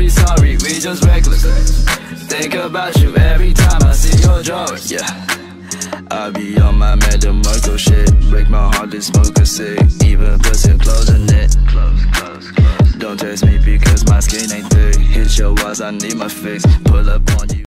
be sorry, we just reckless. Think about you every time I see your drawing, yeah. I be on my Madam Marco shit. Break my heart to smoke a cig. Even pussy closing it. Close, close, close. Don't test me because my skin ain't thick. Hit your ass, I need my fix. Pull up on you.